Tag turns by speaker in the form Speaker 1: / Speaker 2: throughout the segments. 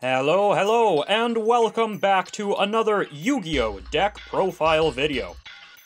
Speaker 1: Hello, hello, and welcome back to another Yu-Gi-Oh! deck profile video.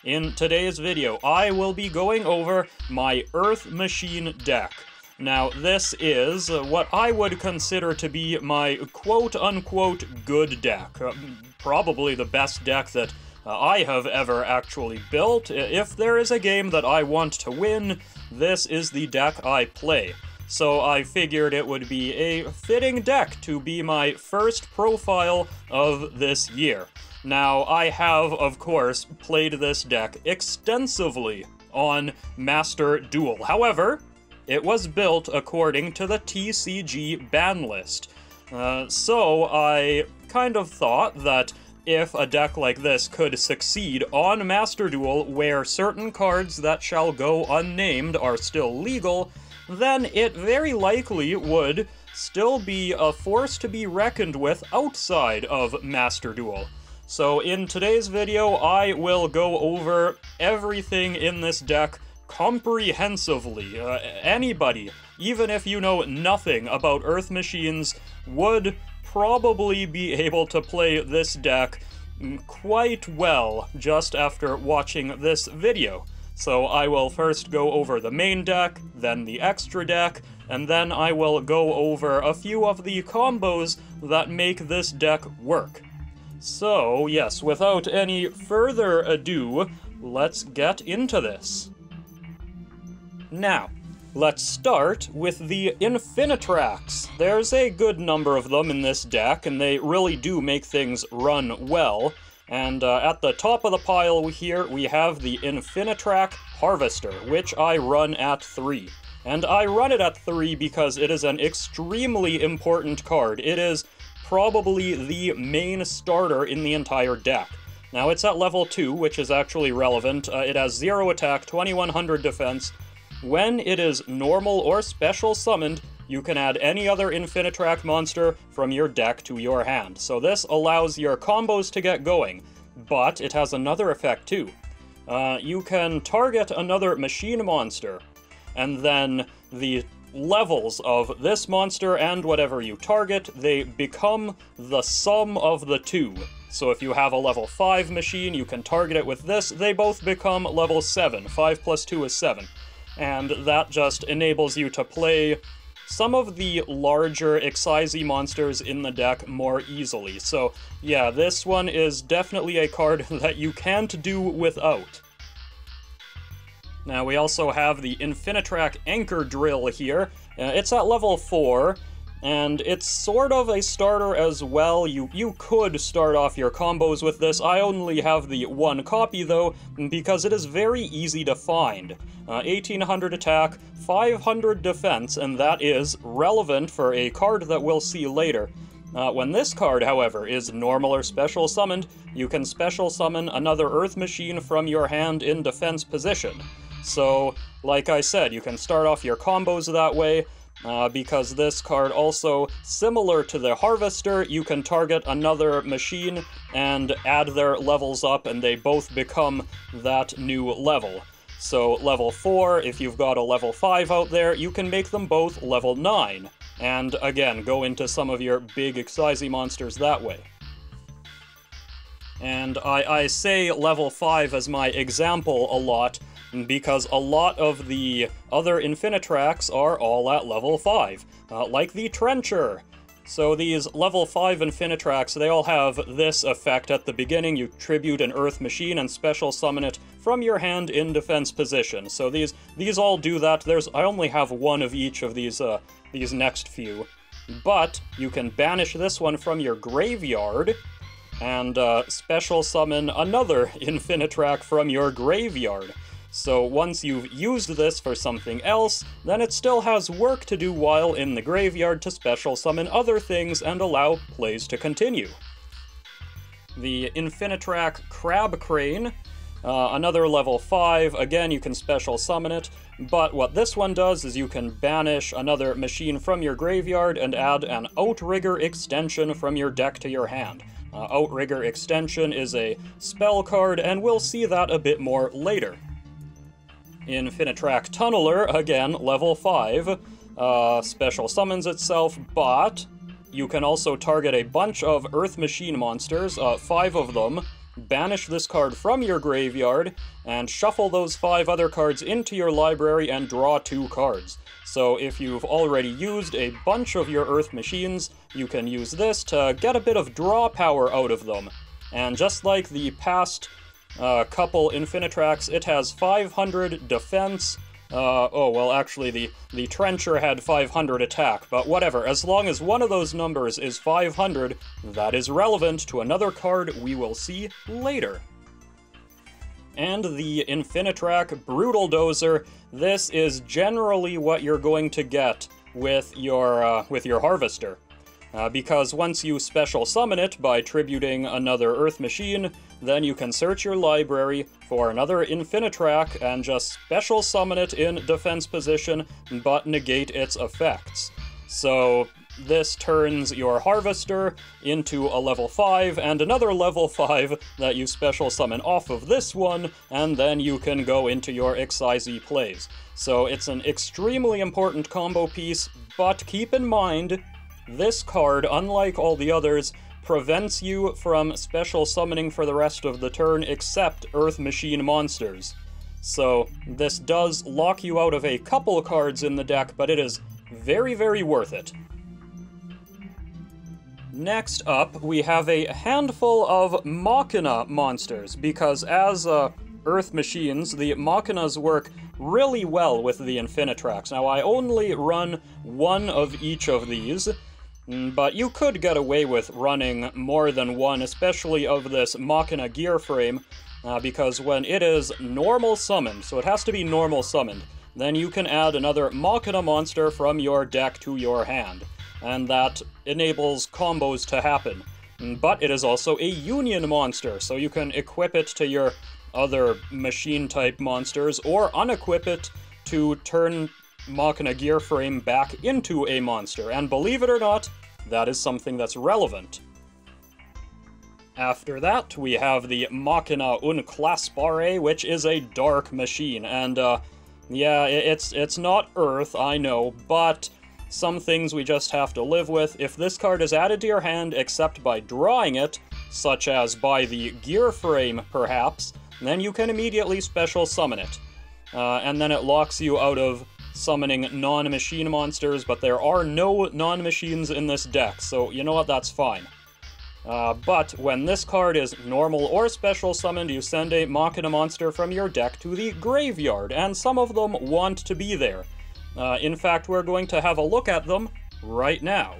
Speaker 1: In today's video, I will be going over my Earth Machine deck. Now, this is what I would consider to be my quote-unquote good deck. Uh, probably the best deck that uh, I have ever actually built. If there is a game that I want to win, this is the deck I play so I figured it would be a fitting deck to be my first profile of this year. Now, I have, of course, played this deck extensively on Master Duel. However, it was built according to the TCG ban list. Uh, so I kind of thought that if a deck like this could succeed on Master Duel, where certain cards that shall go unnamed are still legal, then it very likely would still be a force to be reckoned with outside of Master Duel. So in today's video, I will go over everything in this deck comprehensively. Uh, anybody, even if you know nothing about Earth Machines, would probably be able to play this deck quite well just after watching this video. So I will first go over the main deck, then the extra deck, and then I will go over a few of the combos that make this deck work. So, yes, without any further ado, let's get into this. Now, let's start with the Infinitracks. There's a good number of them in this deck, and they really do make things run well. And uh, at the top of the pile here, we have the Infinitrack Harvester, which I run at 3. And I run it at 3 because it is an extremely important card. It is probably the main starter in the entire deck. Now, it's at level 2, which is actually relevant. Uh, it has 0 attack, 2100 defense. When it is normal or special summoned, you can add any other Infinitrack monster from your deck to your hand. So this allows your combos to get going, but it has another effect too. Uh, you can target another machine monster, and then the levels of this monster and whatever you target, they become the sum of the two. So if you have a level 5 machine, you can target it with this, they both become level 7. 5 plus 2 is 7. And that just enables you to play some of the larger Xyz monsters in the deck more easily. So yeah, this one is definitely a card that you can't do without. Now we also have the Infinitrack Anchor Drill here. Uh, it's at level 4, and it's sort of a starter as well. You, you could start off your combos with this. I only have the one copy though, because it is very easy to find. Uh, 1800 attack, 500 defense, and that is relevant for a card that we'll see later. Uh, when this card, however, is normal or special summoned, you can special summon another Earth Machine from your hand in defense position. So, like I said, you can start off your combos that way, uh, because this card also, similar to the Harvester, you can target another machine and add their levels up and they both become that new level. So level 4, if you've got a level 5 out there, you can make them both level 9. And again, go into some of your big Xyz monsters that way. And I, I say level 5 as my example a lot, because a lot of the other Infinitracks are all at level 5, uh, like the Trencher. So these level 5 Infinitracks, they all have this effect at the beginning. You tribute an Earth machine and special summon it from your hand in defense position. So these these all do that. There's I only have one of each of these uh, these next few. But you can banish this one from your graveyard and uh, special summon another Infinitrack from your graveyard. So once you've used this for something else, then it still has work to do while in the graveyard to special summon other things and allow plays to continue. The Infinitrack Crab Crane, uh, another level 5, again you can special summon it, but what this one does is you can banish another machine from your graveyard and add an Outrigger extension from your deck to your hand. Uh, Outrigger extension is a spell card, and we'll see that a bit more later. Infinitrack Tunneler, again, level 5, uh, special summons itself, but you can also target a bunch of Earth Machine monsters, uh, five of them, banish this card from your graveyard, and shuffle those five other cards into your library and draw two cards. So if you've already used a bunch of your Earth Machines, you can use this to get a bit of draw power out of them. And just like the past uh, couple Infinitracks, it has 500 defense, uh, oh, well, actually, the, the Trencher had 500 attack, but whatever. As long as one of those numbers is 500, that is relevant to another card we will see later. And the Infinitrack Brutal Dozer, this is generally what you're going to get with your, uh, with your Harvester. Uh, because once you special summon it by tributing another Earth Machine, then you can search your library for another Infinitrack and just special summon it in defense position, but negate its effects. So this turns your Harvester into a level 5 and another level 5 that you special summon off of this one, and then you can go into your Xyz plays. So it's an extremely important combo piece, but keep in mind this card, unlike all the others, prevents you from special summoning for the rest of the turn except Earth Machine monsters. So this does lock you out of a couple cards in the deck, but it is very, very worth it. Next up, we have a handful of Machina monsters, because as uh, Earth Machines, the Machinas work really well with the Infinitracks. Now, I only run one of each of these, but you could get away with running more than one, especially of this Machina gear frame, uh, because when it is normal summoned, so it has to be normal summoned, then you can add another Machina monster from your deck to your hand, and that enables combos to happen. Mm, but it is also a Union monster, so you can equip it to your other machine-type monsters, or unequip it to turn Machina gear frame back into a monster, and believe it or not, that is something that's relevant. After that, we have the Machina Unclaspare, which is a dark machine, and, uh, yeah, it's, it's not Earth, I know, but some things we just have to live with. If this card is added to your hand except by drawing it, such as by the gear frame, perhaps, then you can immediately special summon it. Uh, and then it locks you out of summoning non-machine monsters, but there are no non-machines in this deck, so you know what, that's fine. Uh, but when this card is normal or special summoned, you send a Machina monster from your deck to the graveyard, and some of them want to be there. Uh, in fact, we're going to have a look at them right now.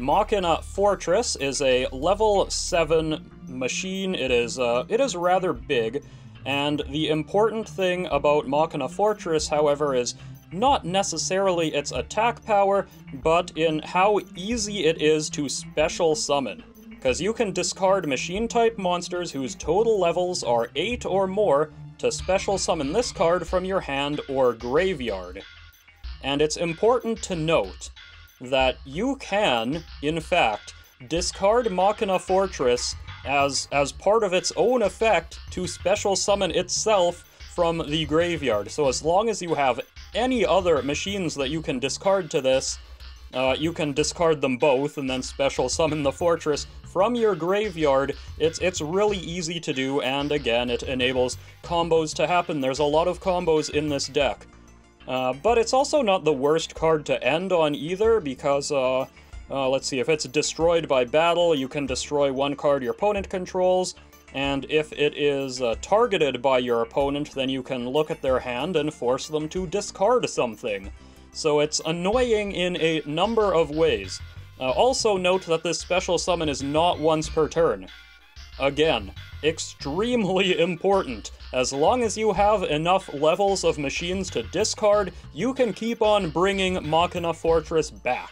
Speaker 1: Machina Fortress is a level 7 machine. It is, uh, it is rather big. And the important thing about Machina Fortress, however, is not necessarily its attack power, but in how easy it is to special summon. Because you can discard machine-type monsters whose total levels are 8 or more to special summon this card from your hand or graveyard. And it's important to note that you can, in fact, discard Machina Fortress as, as part of its own effect to special summon itself from the graveyard. So as long as you have any other machines that you can discard to this, uh, you can discard them both and then special summon the fortress from your graveyard. It's it's really easy to do, and again, it enables combos to happen. There's a lot of combos in this deck. Uh, but it's also not the worst card to end on either, because uh, uh, let's see, if it's destroyed by battle, you can destroy one card your opponent controls, and if it is uh, targeted by your opponent, then you can look at their hand and force them to discard something. So it's annoying in a number of ways. Uh, also note that this special summon is not once per turn. Again, extremely important. As long as you have enough levels of machines to discard, you can keep on bringing Machina Fortress back.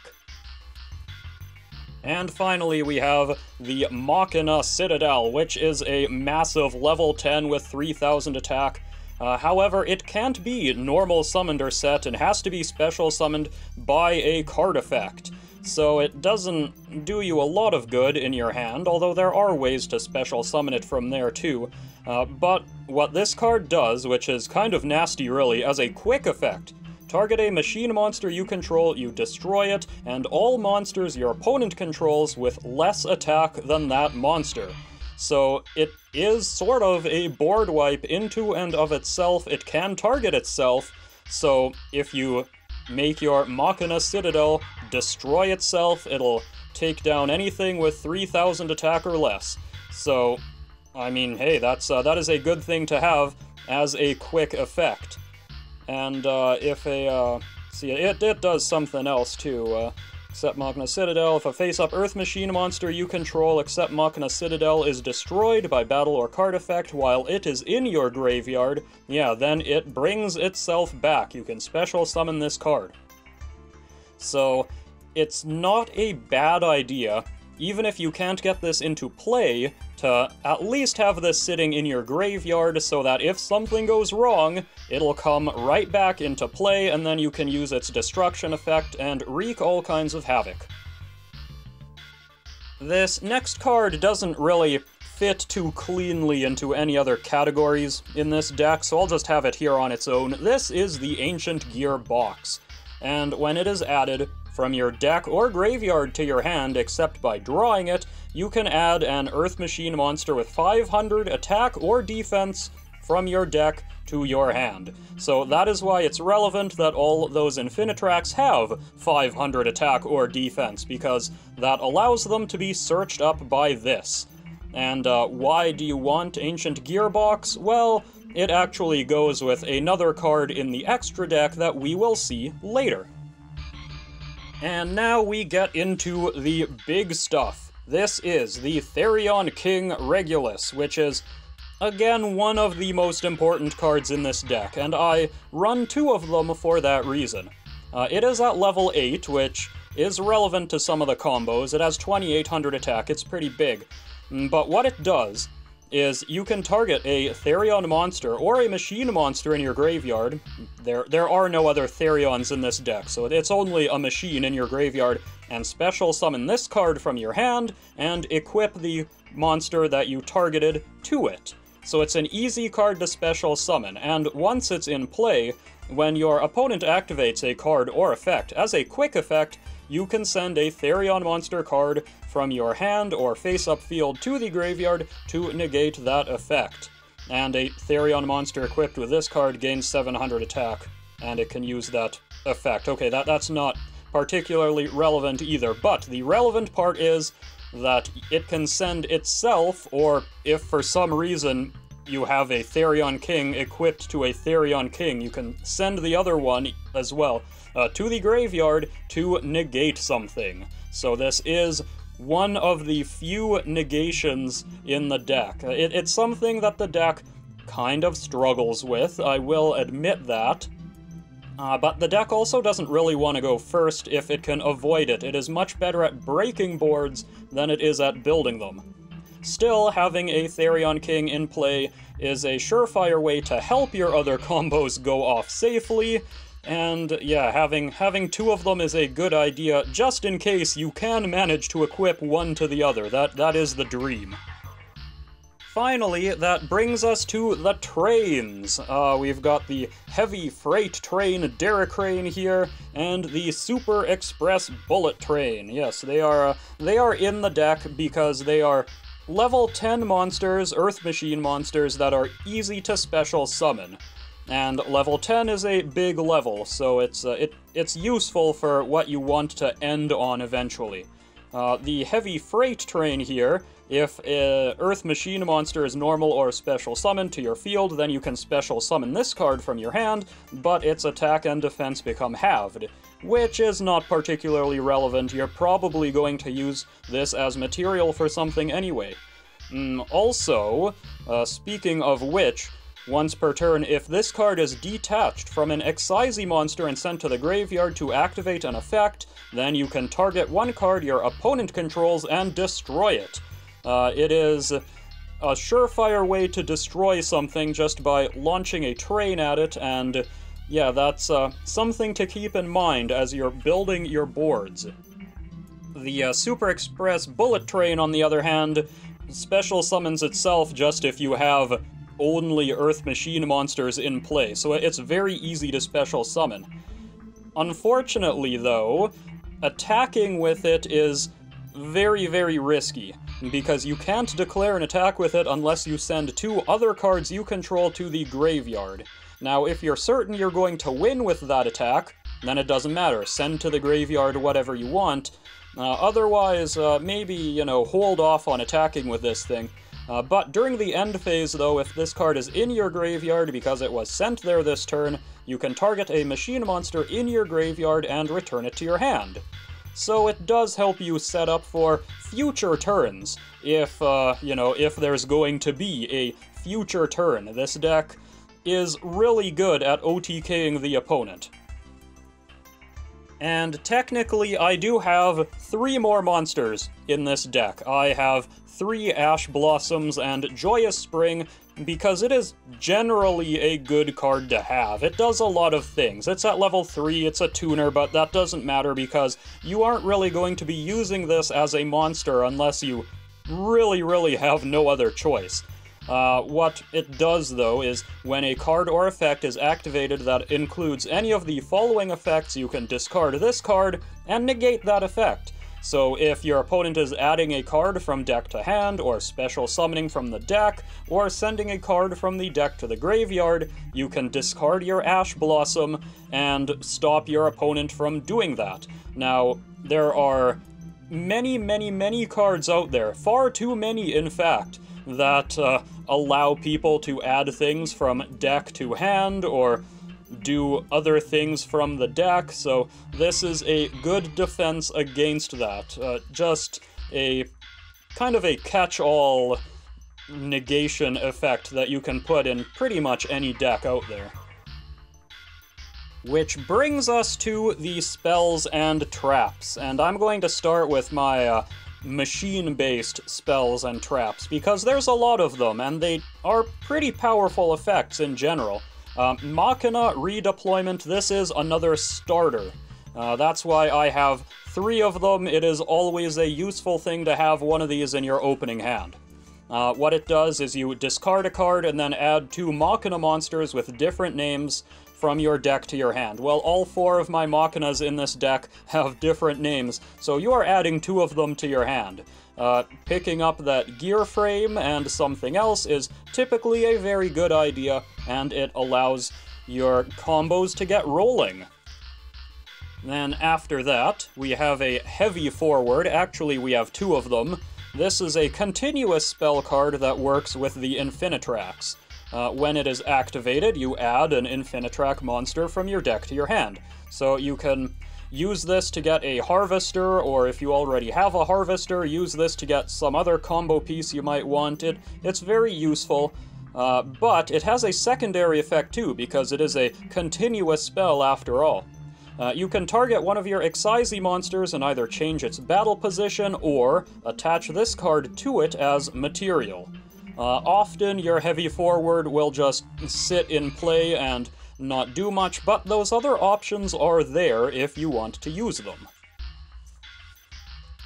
Speaker 1: And finally, we have the Machina Citadel, which is a massive level 10 with 3000 attack. Uh, however, it can't be normal summoned or set, and has to be special summoned by a card effect. So it doesn't do you a lot of good in your hand, although there are ways to special summon it from there too. Uh, but what this card does, which is kind of nasty really, as a quick effect, Target a machine monster you control, you destroy it, and all monsters your opponent controls with less attack than that monster. So it is sort of a board wipe into and of itself. It can target itself, so if you make your Machina Citadel destroy itself, it'll take down anything with 3000 attack or less. So, I mean, hey, that's uh, that is a good thing to have as a quick effect. And uh, if a, uh, see, it, it does something else too. Uh, except Machina Citadel. If a face-up Earth Machine monster you control except Machina Citadel is destroyed by battle or card effect while it is in your graveyard, yeah, then it brings itself back. You can special summon this card. So, it's not a bad idea even if you can't get this into play, to at least have this sitting in your graveyard so that if something goes wrong, it'll come right back into play and then you can use its destruction effect and wreak all kinds of havoc. This next card doesn't really fit too cleanly into any other categories in this deck, so I'll just have it here on its own. This is the Ancient Gear Box, and when it is added, from your deck or graveyard to your hand, except by drawing it, you can add an Earth Machine monster with 500 attack or defense from your deck to your hand. So that is why it's relevant that all those Infinitracks have 500 attack or defense, because that allows them to be searched up by this. And uh, why do you want Ancient Gear Box? Well, it actually goes with another card in the extra deck that we will see later. And now we get into the big stuff. This is the Therion King Regulus, which is, again, one of the most important cards in this deck, and I run two of them for that reason. Uh, it is at level 8, which is relevant to some of the combos. It has 2800 attack, it's pretty big. Mm, but what it does is you can target a Therion monster or a machine monster in your graveyard. There, there are no other Therions in this deck, so it's only a machine in your graveyard, and special summon this card from your hand and equip the monster that you targeted to it. So it's an easy card to special summon, and once it's in play, when your opponent activates a card or effect, as a quick effect, you can send a Therion monster card from your hand or face-up field to the graveyard to negate that effect. And a Therion monster equipped with this card gains 700 attack, and it can use that effect. Okay, that, that's not particularly relevant either, but the relevant part is that it can send itself, or if for some reason you have a Therion King equipped to a Therion King, you can send the other one as well uh, to the graveyard to negate something. So this is one of the few negations in the deck. It, it's something that the deck kind of struggles with, I will admit that. Uh, but the deck also doesn't really want to go first if it can avoid it. It is much better at breaking boards than it is at building them. Still, having a Therion King in play is a surefire way to help your other combos go off safely, and yeah, having, having two of them is a good idea, just in case you can manage to equip one to the other. That, that is the dream. Finally, that brings us to the trains. Uh, we've got the heavy freight train Derricrane here, and the Super Express Bullet Train. Yes, they are uh, they are in the deck because they are level 10 monsters, Earth Machine monsters that are easy to special summon. And level 10 is a big level, so it's, uh, it, it's useful for what you want to end on eventually. Uh, the heavy freight train here, if Earth Machine monster is normal or special summoned to your field, then you can special summon this card from your hand, but its attack and defense become halved, which is not particularly relevant. You're probably going to use this as material for something anyway. Mm, also, uh, speaking of which, once per turn, if this card is detached from an Xyz monster and sent to the graveyard to activate an effect, then you can target one card your opponent controls and destroy it. Uh, it is a surefire way to destroy something just by launching a train at it, and yeah, that's uh, something to keep in mind as you're building your boards. The uh, Super Express Bullet Train, on the other hand, special summons itself just if you have only Earth Machine monsters in play, so it's very easy to special summon. Unfortunately, though, attacking with it is very, very risky, because you can't declare an attack with it unless you send two other cards you control to the graveyard. Now, if you're certain you're going to win with that attack, then it doesn't matter. Send to the graveyard whatever you want. Uh, otherwise, uh, maybe, you know, hold off on attacking with this thing. Uh, but during the end phase, though, if this card is in your graveyard because it was sent there this turn, you can target a machine monster in your graveyard and return it to your hand. So it does help you set up for future turns, if, uh, you know, if there's going to be a future turn. This deck is really good at OTKing the opponent. And technically, I do have three more monsters in this deck. I have three Ash Blossoms and Joyous Spring because it is generally a good card to have. It does a lot of things. It's at level 3, it's a tuner, but that doesn't matter because you aren't really going to be using this as a monster unless you really, really have no other choice. Uh, what it does, though, is when a card or effect is activated that includes any of the following effects, you can discard this card and negate that effect. So if your opponent is adding a card from deck to hand, or special summoning from the deck, or sending a card from the deck to the graveyard, you can discard your Ash Blossom and stop your opponent from doing that. Now, there are many, many, many cards out there, far too many in fact, that uh, allow people to add things from deck to hand or do other things from the deck, so this is a good defense against that. Uh, just a kind of a catch-all negation effect that you can put in pretty much any deck out there. Which brings us to the spells and traps, and I'm going to start with my uh, machine-based spells and traps, because there's a lot of them, and they are pretty powerful effects in general. Uh, Machina redeployment, this is another starter. Uh, that's why I have three of them. It is always a useful thing to have one of these in your opening hand. Uh, what it does is you discard a card and then add two Machina monsters with different names from your deck to your hand. Well, all four of my Machinas in this deck have different names, so you are adding two of them to your hand. Uh, picking up that gear frame and something else is typically a very good idea, and it allows your combos to get rolling. Then after that, we have a heavy forward, actually we have two of them. This is a continuous spell card that works with the Infinitracks. Uh, when it is activated, you add an Infinitrack monster from your deck to your hand. So you can use this to get a Harvester, or if you already have a Harvester, use this to get some other combo piece you might want. It, it's very useful, uh, but it has a secondary effect too, because it is a continuous spell after all. Uh, you can target one of your Xyz monsters and either change its battle position or attach this card to it as material. Uh, often your heavy forward will just sit in play and not do much, but those other options are there if you want to use them.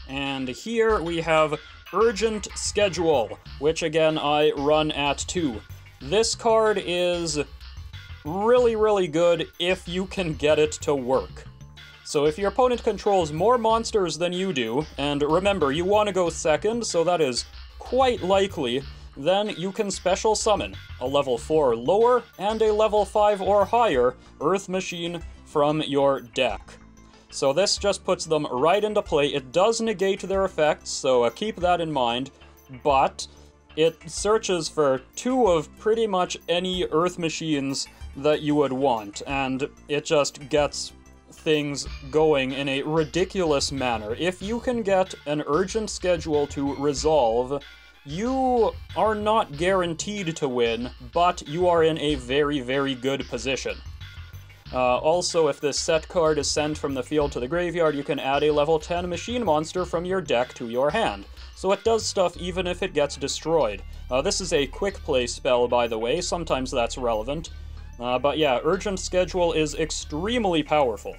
Speaker 1: And here we have Urgent Schedule, which again I run at 2. This card is really, really good if you can get it to work. So if your opponent controls more monsters than you do, and remember, you want to go second, so that is quite likely, then you can special summon a level 4 lower and a level 5 or higher Earth Machine from your deck. So this just puts them right into play. It does negate their effects, so uh, keep that in mind, but it searches for two of pretty much any Earth Machines that you would want, and it just gets things going in a ridiculous manner. If you can get an urgent schedule to resolve you are not guaranteed to win, but you are in a very, very good position. Uh, also, if this set card is sent from the field to the graveyard, you can add a level 10 machine monster from your deck to your hand. so it does stuff even if it gets destroyed. Uh, this is a quick play spell, by the way, sometimes that's relevant. Uh, but yeah, Urgent Schedule is extremely powerful.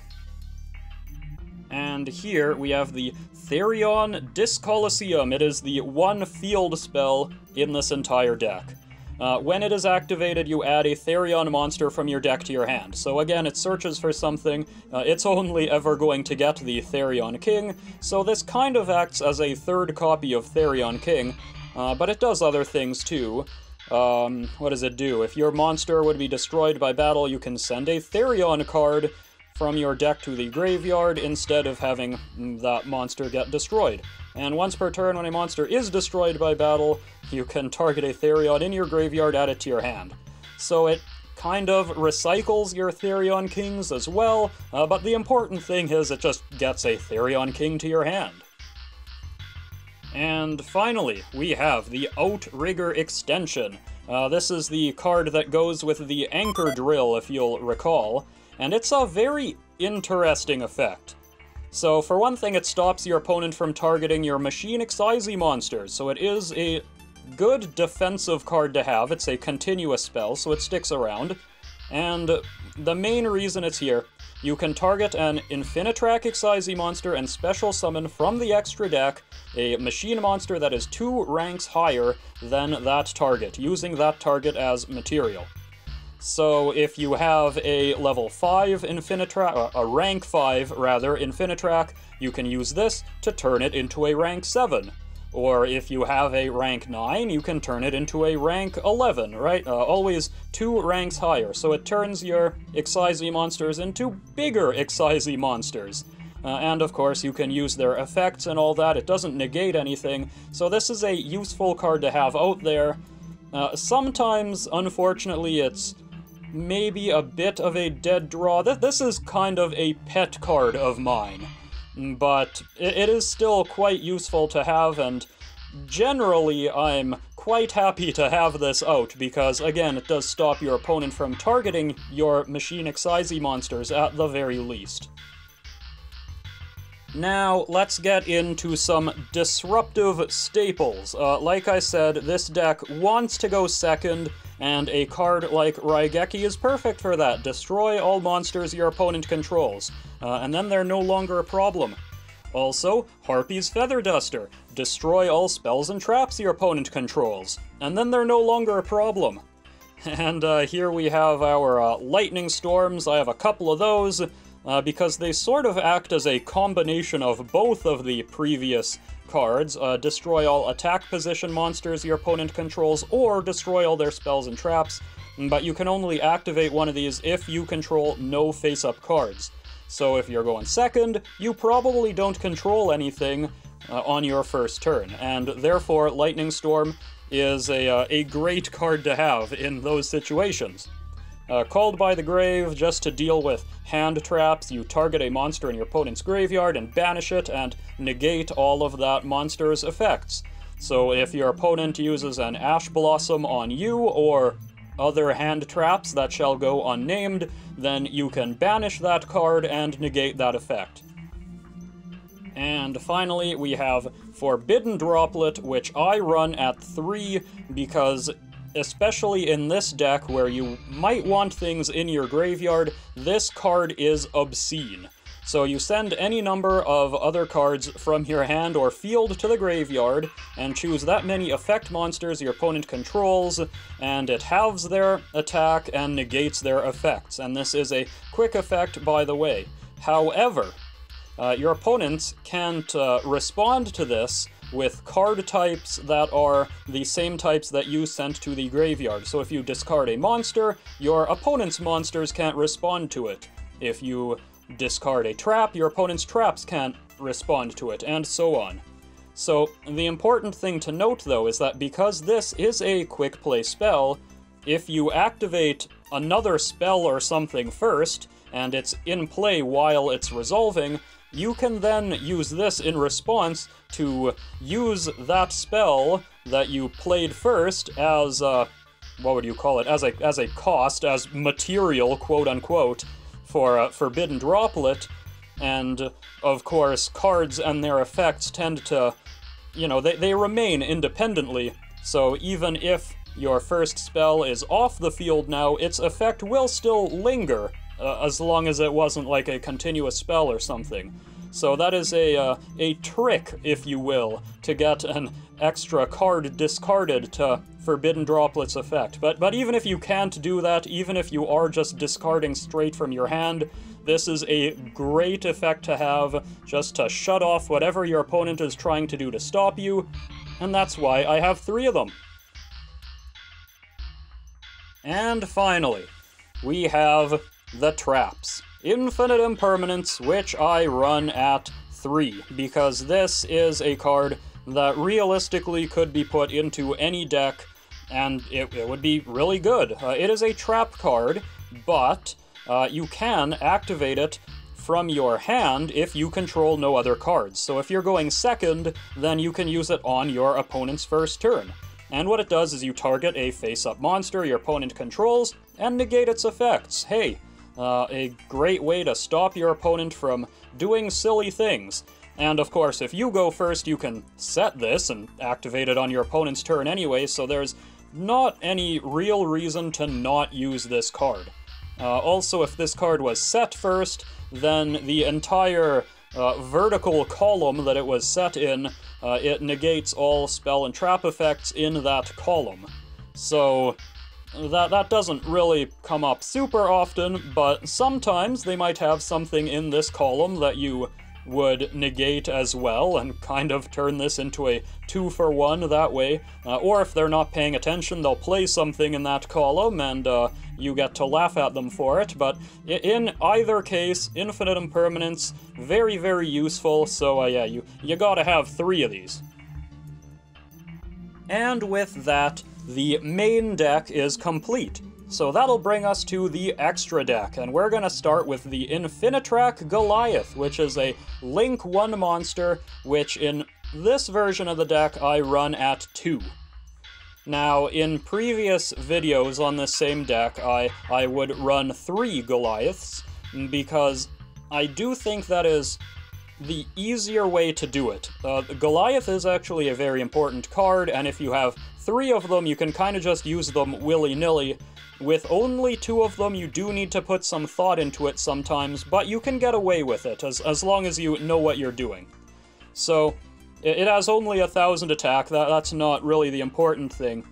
Speaker 1: And here we have the Therion Discolosseum. It is the one field spell in this entire deck. Uh, when it is activated, you add a Therion monster from your deck to your hand. So again, it searches for something. Uh, it's only ever going to get the Therion King, so this kind of acts as a third copy of Therion King, uh, but it does other things too. Um, what does it do? If your monster would be destroyed by battle, you can send a Therion card from your deck to the graveyard instead of having that monster get destroyed. And once per turn, when a monster is destroyed by battle, you can target a Therion in your graveyard, add it to your hand. So it kind of recycles your Therion Kings as well, uh, but the important thing is it just gets a Therion King to your hand. And finally, we have the Outrigger extension. Uh, this is the card that goes with the Anchor Drill, if you'll recall, and it's a very interesting effect. So, for one thing, it stops your opponent from targeting your Machine Xyz monsters, so it is a good defensive card to have. It's a continuous spell, so it sticks around. And the main reason it's here, you can target an Infinitrack Xyz monster and special summon from the extra deck a machine monster that is two ranks higher than that target, using that target as material. So if you have a level 5 Infinitrack, uh, a rank 5 rather, Infinitrack, you can use this to turn it into a rank 7. Or if you have a rank 9, you can turn it into a rank 11, right? Uh, always two ranks higher, so it turns your Xyz monsters into bigger Xyz monsters. Uh, and of course, you can use their effects and all that. It doesn't negate anything, so this is a useful card to have out there. Uh, sometimes, unfortunately, it's maybe a bit of a dead draw. This is kind of a pet card of mine but it is still quite useful to have, and generally I'm quite happy to have this out, because again, it does stop your opponent from targeting your Machine Xyz monsters at the very least. Now, let's get into some disruptive staples. Uh, like I said, this deck wants to go second, and a card like Raigeki is perfect for that. Destroy all monsters your opponent controls, uh, and then they're no longer a problem. Also, Harpy's Feather Duster. Destroy all spells and traps your opponent controls, and then they're no longer a problem. And uh, here we have our uh, Lightning Storms. I have a couple of those, uh, because they sort of act as a combination of both of the previous cards, uh, destroy all attack position monsters your opponent controls, or destroy all their spells and traps, but you can only activate one of these if you control no face-up cards. So if you're going second, you probably don't control anything uh, on your first turn, and therefore Lightning Storm is a, uh, a great card to have in those situations. Uh, called by the grave just to deal with hand traps. You target a monster in your opponent's graveyard and banish it and negate all of that monster's effects. So if your opponent uses an Ash Blossom on you or other hand traps that shall go unnamed, then you can banish that card and negate that effect. And finally, we have Forbidden Droplet, which I run at 3 because especially in this deck where you might want things in your graveyard, this card is obscene. So you send any number of other cards from your hand or field to the graveyard, and choose that many effect monsters your opponent controls, and it halves their attack and negates their effects. And this is a quick effect, by the way. However, uh, your opponents can't uh, respond to this with card types that are the same types that you sent to the graveyard. So if you discard a monster, your opponent's monsters can't respond to it. If you discard a trap, your opponent's traps can't respond to it, and so on. So the important thing to note though is that because this is a quick play spell, if you activate another spell or something first, and it's in play while it's resolving, you can then use this in response to use that spell that you played first as, uh, what would you call it, as a, as a cost, as material, quote unquote, for a Forbidden Droplet, and of course, cards and their effects tend to you know, they, they remain independently, so even if your first spell is off the field now, its effect will still linger, uh, as long as it wasn't like a continuous spell or something. So that is a uh, a trick, if you will, to get an extra card discarded to Forbidden Droplets effect. But but even if you can't do that, even if you are just discarding straight from your hand, this is a great effect to have, just to shut off whatever your opponent is trying to do to stop you, and that's why I have three of them. And finally, we have the traps. Infinite Impermanence, which I run at 3, because this is a card that realistically could be put into any deck, and it, it would be really good. Uh, it is a trap card, but uh, you can activate it from your hand if you control no other cards. So if you're going second, then you can use it on your opponent's first turn. And what it does is you target a face-up monster your opponent controls and negate its effects. Hey, uh, a great way to stop your opponent from doing silly things. And of course, if you go first, you can set this and activate it on your opponent's turn anyway, so there's not any real reason to not use this card. Uh, also, if this card was set first, then the entire uh, vertical column that it was set in, uh, it negates all spell and trap effects in that column. So, that, that doesn't really come up super often, but sometimes they might have something in this column that you would negate as well and kind of turn this into a two for one that way. Uh, or if they're not paying attention, they'll play something in that column and uh, you get to laugh at them for it. But in either case, infinite impermanence, very, very useful. So uh, yeah, you, you gotta have three of these. And with that, the main deck is complete. So that'll bring us to the extra deck, and we're gonna start with the Infinitrack Goliath, which is a Link 1 monster, which in this version of the deck I run at 2. Now, in previous videos on this same deck, I, I would run 3 Goliaths, because I do think that is the easier way to do it. Uh, Goliath is actually a very important card, and if you have three of them, you can kind of just use them willy-nilly. With only two of them, you do need to put some thought into it sometimes, but you can get away with it, as, as long as you know what you're doing. So, it, it has only a thousand attack, that, that's not really the important thing.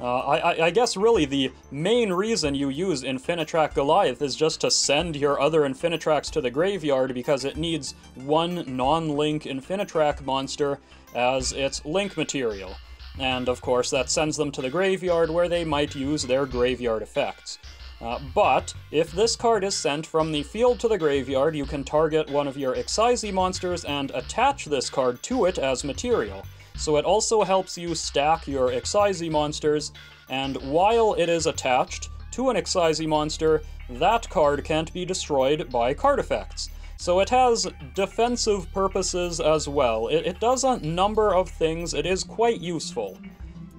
Speaker 1: Uh, I, I, guess really the main reason you use Infinitrack Goliath is just to send your other Infinitracks to the graveyard because it needs one non-link Infinitrack monster as its link material. And of course that sends them to the graveyard where they might use their graveyard effects. Uh, but, if this card is sent from the field to the graveyard, you can target one of your Xyz monsters and attach this card to it as material so it also helps you stack your Xyz monsters, and while it is attached to an Xyz monster, that card can't be destroyed by card effects. So it has defensive purposes as well. It, it does a number of things, it is quite useful.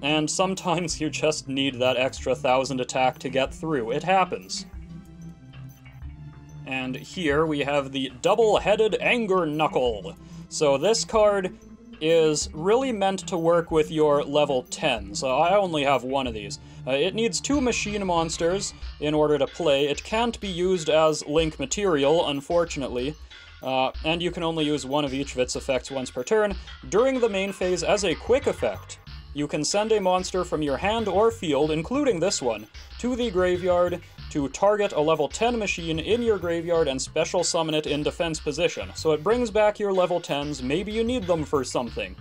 Speaker 1: And sometimes you just need that extra thousand attack to get through. It happens. And here we have the double-headed Anger Knuckle. So this card is really meant to work with your level 10, so I only have one of these. Uh, it needs two machine monsters in order to play. It can't be used as link material, unfortunately, uh, and you can only use one of each of its effects once per turn. During the main phase as a quick effect, you can send a monster from your hand or field, including this one, to the graveyard to target a level 10 machine in your graveyard and special summon it in defense position. So it brings back your level 10s, maybe you need them for something.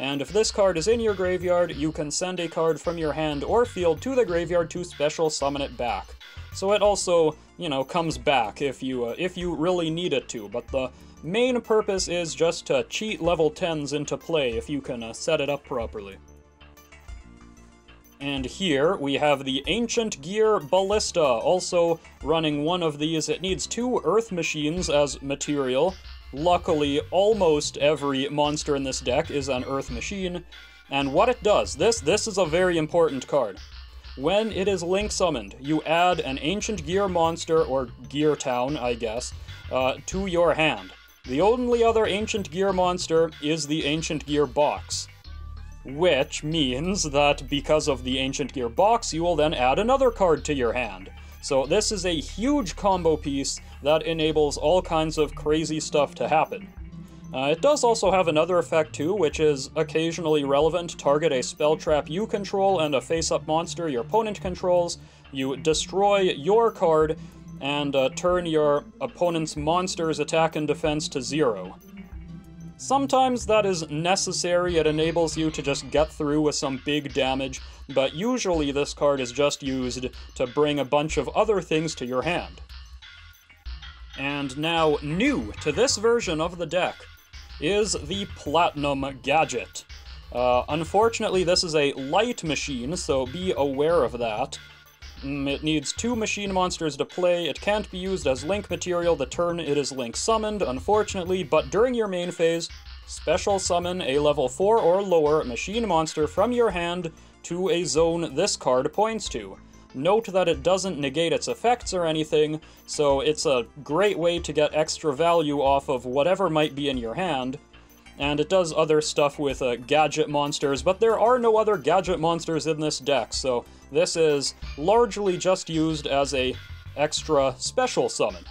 Speaker 1: And if this card is in your graveyard, you can send a card from your hand or field to the graveyard to special summon it back. So it also, you know, comes back if you uh, if you really need it to, but the main purpose is just to cheat level 10s into play if you can uh, set it up properly. And here we have the Ancient Gear Ballista, also running one of these. It needs two Earth Machines as material. Luckily, almost every monster in this deck is an Earth Machine. And what it does, this, this is a very important card. When it is Link summoned, you add an Ancient Gear monster, or Gear Town, I guess, uh, to your hand. The only other Ancient Gear monster is the Ancient Gear box. Which means that because of the Ancient Gear box, you will then add another card to your hand. So this is a huge combo piece that enables all kinds of crazy stuff to happen. Uh, it does also have another effect too, which is occasionally relevant. Target a spell trap you control and a face-up monster your opponent controls. You destroy your card and uh, turn your opponent's monster's attack and defense to zero. Sometimes that is necessary, it enables you to just get through with some big damage, but usually this card is just used to bring a bunch of other things to your hand. And now, new to this version of the deck is the Platinum Gadget. Uh, unfortunately, this is a light machine, so be aware of that. It needs two machine monsters to play, it can't be used as link material. The turn it is link summoned, unfortunately, but during your main phase, special summon a level 4 or lower machine monster from your hand to a zone this card points to. Note that it doesn't negate its effects or anything, so it's a great way to get extra value off of whatever might be in your hand, and it does other stuff with uh, gadget monsters, but there are no other gadget monsters in this deck, so this is largely just used as a extra special summon.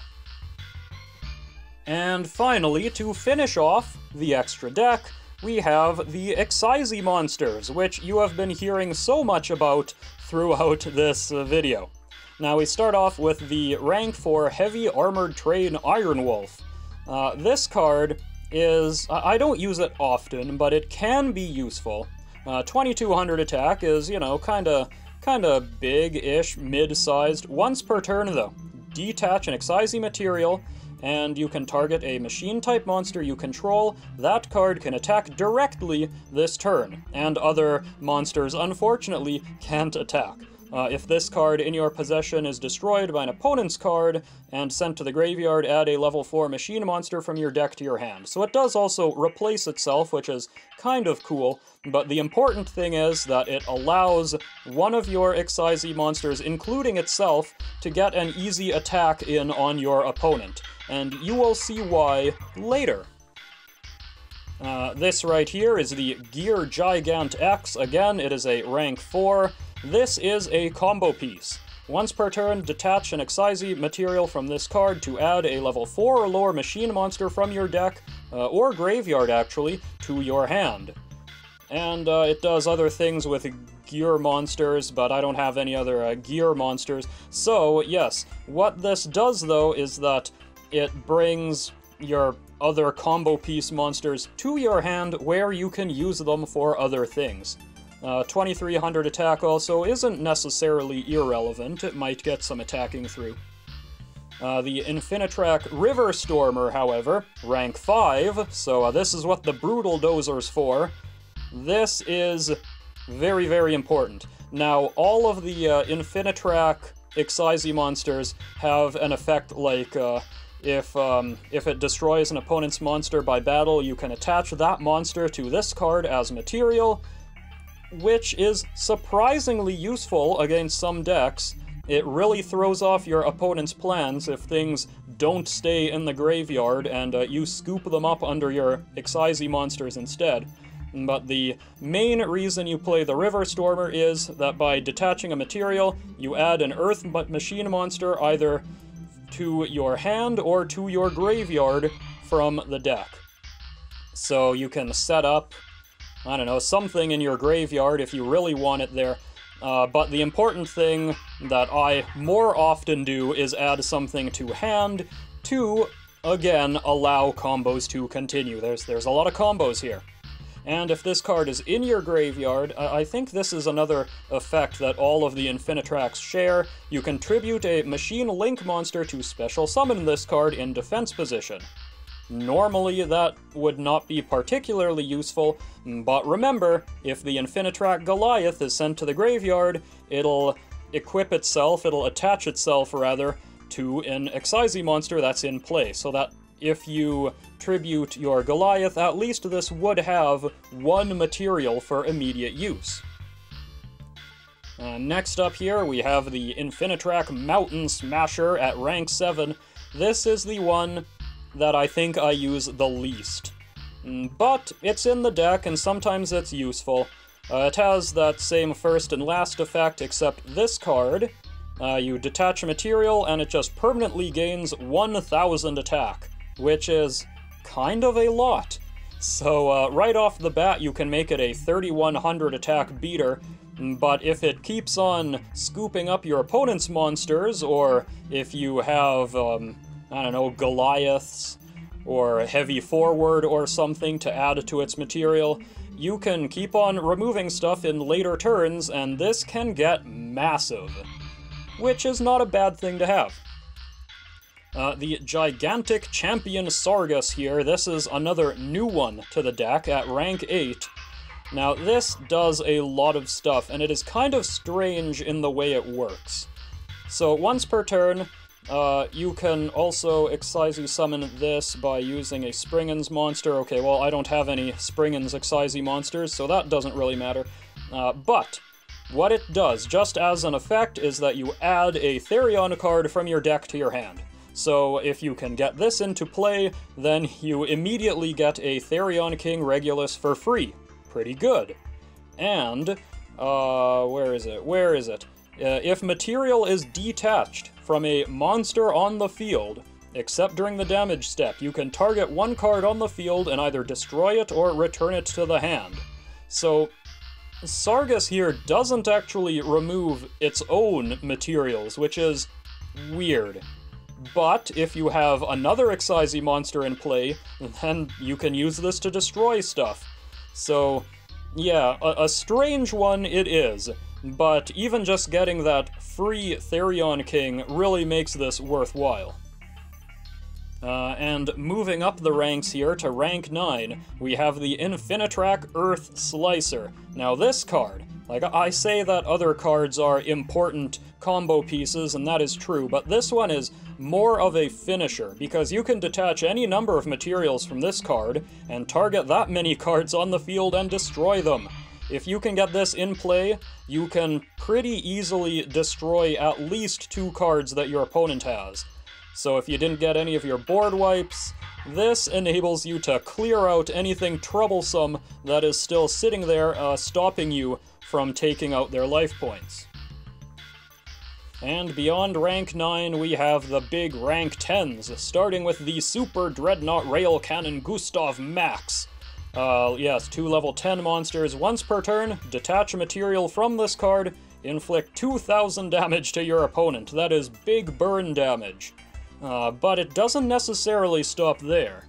Speaker 1: And finally, to finish off the extra deck, we have the Xyz monsters, which you have been hearing so much about throughout this uh, video. Now we start off with the rank 4 Heavy Armored Train Iron Wolf. Uh, this card is... I don't use it often, but it can be useful. Uh, 2200 attack is, you know, kinda Kinda big-ish, mid-sized. Once per turn, though. Detach an Xyz material, and you can target a machine-type monster you control. That card can attack directly this turn, and other monsters, unfortunately, can't attack. Uh, if this card in your possession is destroyed by an opponent's card and sent to the graveyard, add a level 4 machine monster from your deck to your hand. So it does also replace itself, which is kind of cool, but the important thing is that it allows one of your Xyz monsters, including itself, to get an easy attack in on your opponent. And you will see why later. Uh, this right here is the Gear Gigant X. Again, it is a rank 4. This is a combo piece. Once per turn, detach an Xyz material from this card to add a level 4 or lower machine monster from your deck, uh, or graveyard actually, to your hand. And uh, it does other things with gear monsters, but I don't have any other uh, gear monsters. So, yes, what this does though is that it brings your other combo piece monsters to your hand where you can use them for other things. Uh, 2300 attack also isn't necessarily irrelevant, it might get some attacking through. Uh, the Infinitrack River Stormer, however, rank 5, so uh, this is what the Brutal Dozer's for. This is very, very important. Now, all of the uh, Infinitrack Xyz monsters have an effect like, uh, if, um, if it destroys an opponent's monster by battle, you can attach that monster to this card as material, which is surprisingly useful against some decks. It really throws off your opponent's plans if things don't stay in the graveyard and uh, you scoop them up under your Xyz monsters instead. But the main reason you play the River Stormer is that by detaching a material, you add an Earth Machine monster either to your hand or to your graveyard from the deck. So you can set up I don't know, something in your graveyard if you really want it there. Uh, but the important thing that I more often do is add something to hand to, again, allow combos to continue. There's, there's a lot of combos here. And if this card is in your graveyard, I think this is another effect that all of the Infinitracks share. You contribute a Machine Link monster to special summon this card in defense position. Normally that would not be particularly useful, but remember, if the Infinitrack Goliath is sent to the graveyard, it'll equip itself, it'll attach itself, rather, to an Xyz monster that's in play, so that if you tribute your Goliath, at least this would have one material for immediate use. Next up here, we have the Infinitrack Mountain Smasher at rank 7. This is the one that I think I use the least. Mm, But it's in the deck, and sometimes it's useful. Uh, it has that same first and last effect, except this card, uh, you detach a material and it just permanently gains 1000 attack, which is kind of a lot. So uh, right off the bat, you can make it a 3100 attack beater, but if it keeps on scooping up your opponent's monsters, or if you have, um, I don't know, Goliaths, or heavy forward or something to add to its material, you can keep on removing stuff in later turns, and this can get massive. Which is not a bad thing to have. Uh, the gigantic champion Sargas here, this is another new one to the deck at rank 8. Now, this does a lot of stuff, and it is kind of strange in the way it works. So, once per turn, uh, you can also Xyz summon this by using a Springans monster. Okay, well, I don't have any Springans Xyz monsters, so that doesn't really matter. Uh, but, what it does, just as an effect, is that you add a Therion card from your deck to your hand. So if you can get this into play, then you immediately get a Therion King Regulus for free. Pretty good. And, uh, where is it? Where is it? Uh, if material is detached from a monster on the field, except during the damage step, you can target one card on the field and either destroy it or return it to the hand. So, Sargas here doesn't actually remove its own materials, which is weird. But if you have another Xyz monster in play, then you can use this to destroy stuff. So, yeah, a, a strange one it is, but even just getting that free Therion King really makes this worthwhile. Uh, and moving up the ranks here to rank 9, we have the Infinitrack Earth Slicer. Now this card, like I say that other cards are important combo pieces, and that is true, but this one is more of a finisher, because you can detach any number of materials from this card, and target that many cards on the field and destroy them. If you can get this in play, you can pretty easily destroy at least two cards that your opponent has. So if you didn't get any of your board wipes, this enables you to clear out anything troublesome that is still sitting there, uh, stopping you from taking out their life points. And beyond rank 9, we have the big rank 10s, starting with the Super Dreadnought Rail Cannon Gustav Max. Uh, yes, two level 10 monsters once per turn, detach material from this card, inflict 2000 damage to your opponent. That is big burn damage. Uh, but it doesn't necessarily stop there.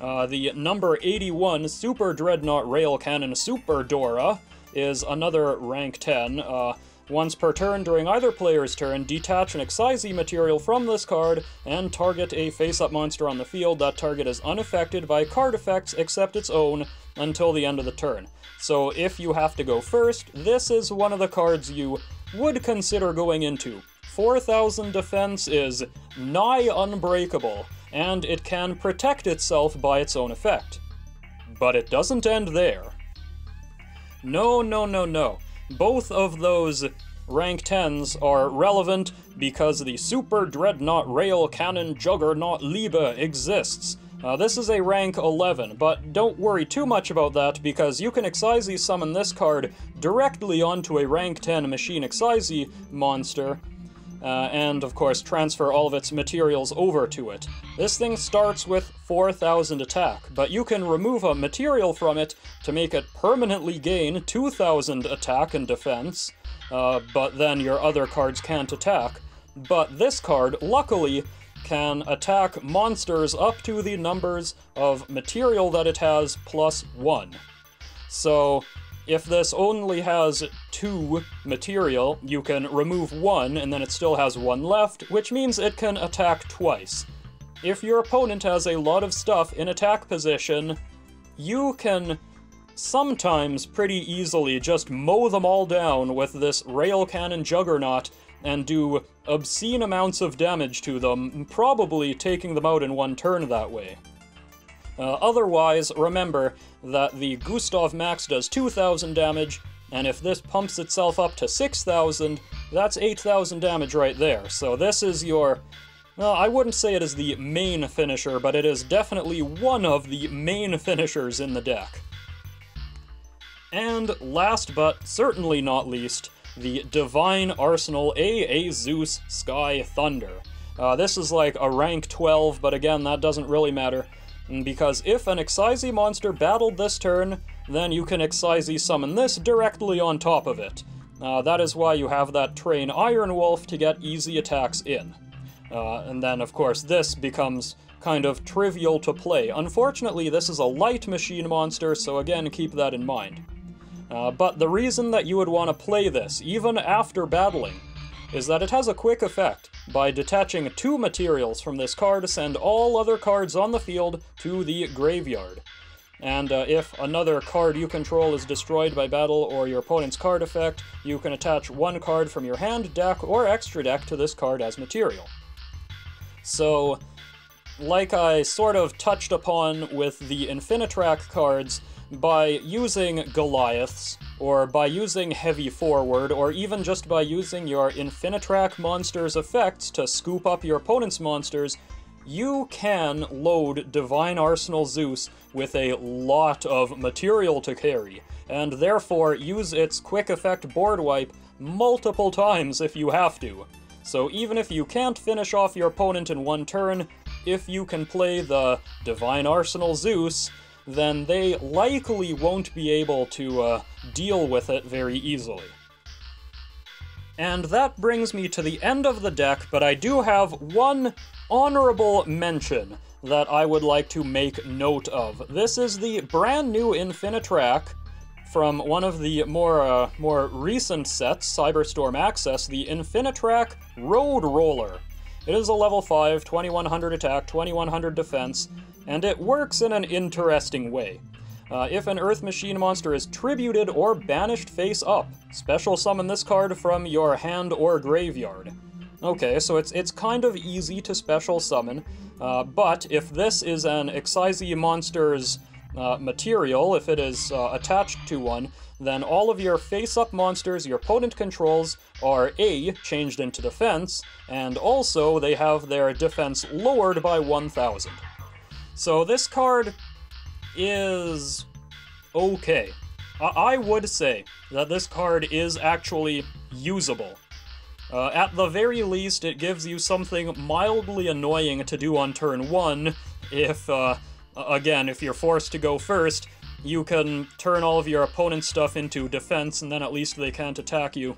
Speaker 1: Uh, the number 81 Super Dreadnought Rail Cannon Super Dora is another rank 10. Uh, once per turn during either player's turn, detach an Xyz material from this card and target a face-up monster on the field. That target is unaffected by card effects except its own until the end of the turn. So if you have to go first, this is one of the cards you would consider going into. 4000 defense is nigh unbreakable, and it can protect itself by its own effect. But it doesn't end there. No, no, no, no. Both of those rank 10s are relevant because the Super Dreadnought Rail Cannon Juggernaut Liebe exists. This is a rank 11, but don't worry too much about that because you can Xyz summon this card directly onto a rank 10 Machine Xyz monster, uh, and of course transfer all of its materials over to it. This thing starts with 4000 attack, but you can remove a material from it to make it permanently gain 2000 attack and defense, uh, but then your other cards can't attack. But this card, luckily, can attack monsters up to the numbers of material that it has plus one. So, if this only has two material, you can remove one, and then it still has one left, which means it can attack twice. If your opponent has a lot of stuff in attack position, you can sometimes pretty easily just mow them all down with this rail cannon juggernaut and do obscene amounts of damage to them, probably taking them out in one turn that way. Uh, otherwise, remember that the Gustav Max does 2,000 damage, and if this pumps itself up to 6,000, that's 8,000 damage right there. So this is your Well, I wouldn't say it is the main finisher, but it is definitely one of the main finishers in the deck. And last but certainly not least, the Divine Arsenal AA Zeus Sky Thunder. Uh, this is like a rank 12, but again, that doesn't really matter, because if an Xyz monster battled this turn, then you can Xyz summon this directly on top of it. Uh, that is why you have that Train Iron Wolf to get easy attacks in. Uh, and then, of course, this becomes kind of trivial to play. Unfortunately, this is a light machine monster, so again, keep that in mind. Uh, but the reason that you would want to play this, even after battling, is that it has a quick effect. By detaching two materials from this card, to send all other cards on the field to the graveyard. And uh, if another card you control is destroyed by battle or your opponent's card effect, you can attach one card from your hand, deck, or extra deck to this card as material. So, like I sort of touched upon with the Infinitrack cards, by using Goliaths, or by using Heavy Forward, or even just by using your Infinitrack monster's effects to scoop up your opponent's monsters, you can load Divine Arsenal Zeus with a lot of material to carry, and therefore use its quick effect board wipe multiple times if you have to. So even if you can't finish off your opponent in one turn, if you can play the Divine Arsenal Zeus, then they likely won't be able to uh, deal with it very easily. And that brings me to the end of the deck, but I do have one honorable mention that I would like to make note of. This is the brand new Infinitrack from one of the more uh, more recent sets, Cyberstorm Access, the Infinitrack Road Roller. It is a level 5, 2100 attack, 2100 defense, and it works in an interesting way. Uh, if an Earth Machine monster is tributed or banished face up, special summon this card from your hand or graveyard. Okay, so it's it's kind of easy to special summon, uh, but if this is an Xyz monster's uh, material, if it is uh, attached to one, then all of your face-up monsters your opponent controls are A, changed into defense, and also they have their defense lowered by 1,000. So this card is okay. I, would say that this card is actually usable. Uh, at the very least, it gives you something mildly annoying to do on turn 1 if, uh, again, if you're forced to go first, you can turn all of your opponent's stuff into defense, and then at least they can't attack you.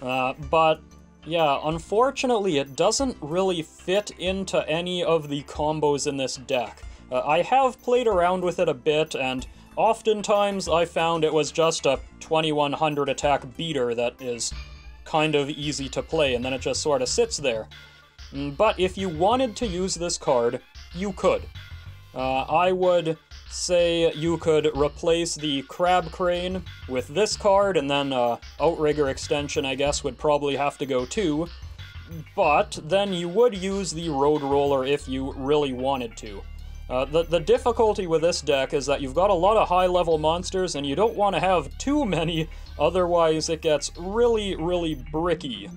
Speaker 1: Uh, but yeah, unfortunately, it doesn't really fit into any of the combos in this deck. Uh, I have played around with it a bit, and oftentimes I found it was just a 2100 attack beater that is kind of easy to play, and then it just sort of sits there. Mm, but if you wanted to use this card, you could. Uh, I would say you could replace the Crab Crane with this card, and then uh, Outrigger extension, I guess, would probably have to go too. But then you would use the Road Roller if you really wanted to. Uh, the, the difficulty with this deck is that you've got a lot of high-level monsters, and you don't want to have too many, otherwise it gets really, really bricky.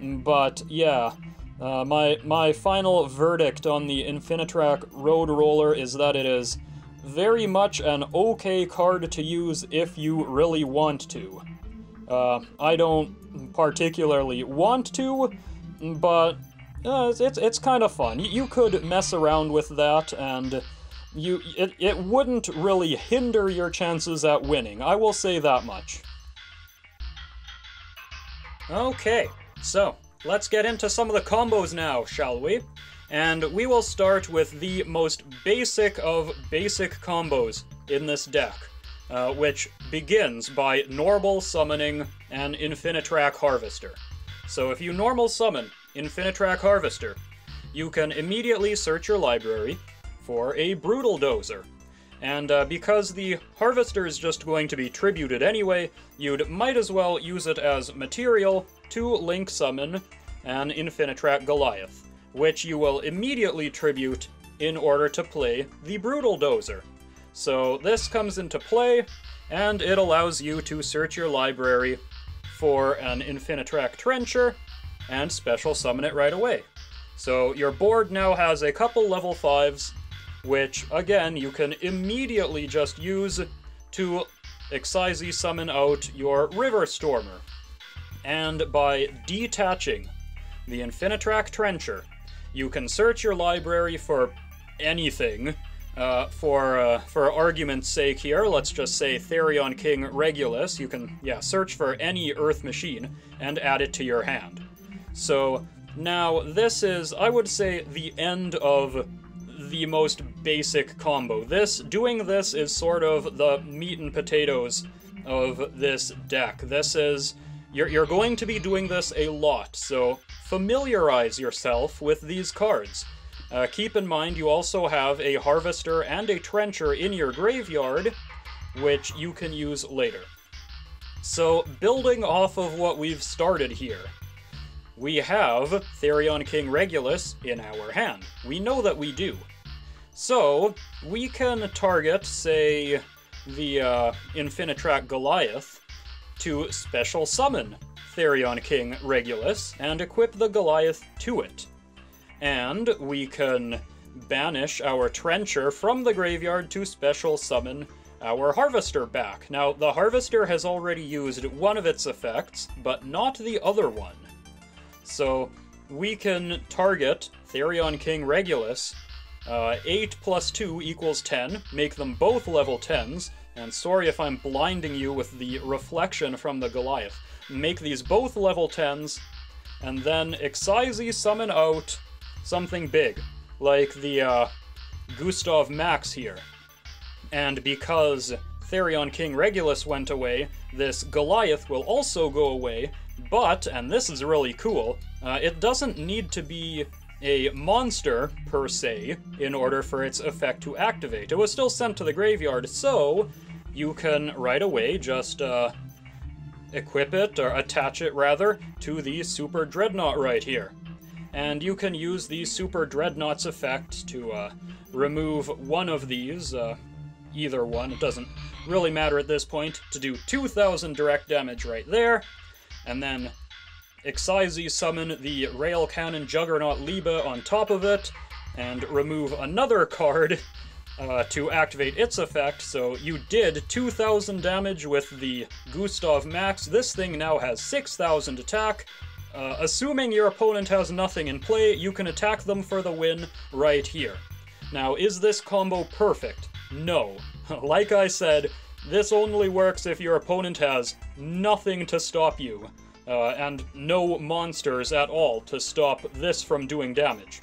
Speaker 1: But, yeah, uh, my, my final verdict on the Infinitrack Road Roller is that it is very much an okay card to use if you really want to. Uh, I don't particularly want to, but uh, it's, it's kind of fun. You, could mess around with that, and you it, it wouldn't really hinder your chances at winning. I will say that much. Okay, so let's get into some of the combos now, shall we? And we will start with the most basic of basic combos in this deck, uh, which begins by normal summoning an Infinitrack Harvester. So if you normal summon Infinitrack Harvester, you can immediately search your library for a Brutal Dozer. And uh, because the Harvester is just going to be tributed anyway, you'd might as well use it as material to link summon an Infinitrack Goliath which you will immediately tribute in order to play the Brutal Dozer. So this comes into play, and it allows you to search your library for an Infinitrack Trencher, and special summon it right away. So your board now has a couple level 5s, which, again, you can immediately just use to Xyz summon out your River Stormer. And by detaching the Infinitrack Trencher, you can search your library for anything. Uh, for uh, for argument's sake here, let's just say Therion King Regulus. You can, yeah, search for any Earth machine and add it to your hand. So now this is, I would say, the end of the most basic combo. This, doing this is sort of the meat and potatoes of this deck. This is, you're, you're going to be doing this a lot, so familiarize yourself with these cards. Uh, keep in mind you also have a Harvester and a Trencher in your graveyard, which you can use later. So, building off of what we've started here, we have Therion King Regulus in our hand. We know that we do. So, we can target, say, the uh, Infinitrack Goliath to special summon Therion King Regulus and equip the Goliath to it. And we can banish our Trencher from the graveyard to special summon our Harvester back. Now, the Harvester has already used one of its effects, but not the other one. So, we can target Therion King Regulus. Uh, 8 plus 2 equals 10, make them both level 10s, and sorry if I'm blinding you with the reflection from the Goliath. Make these both level 10s, and then Xyz summon out something big, like the uh, Gustav Max here. And because Therion King Regulus went away, this Goliath will also go away, but, and this is really cool, uh, it doesn't need to be a monster, per se, in order for its effect to activate. It was still sent to the graveyard, so you can right away just uh, equip it, or attach it rather, to the Super Dreadnought right here. And you can use the Super Dreadnought's effect to uh, remove one of these, uh, either one, it doesn't really matter at this point, to do 2,000 direct damage right there, and then Xyz summon the Rail Cannon Juggernaut Liebe on top of it, and remove another card uh, to activate its effect, so you did 2,000 damage with the Gustav Max. This thing now has 6,000 attack. Uh, assuming your opponent has nothing in play, you can attack them for the win right here. Now, is this combo perfect? No. like I said, this only works if your opponent has nothing to stop you, uh, and no monsters at all to stop this from doing damage.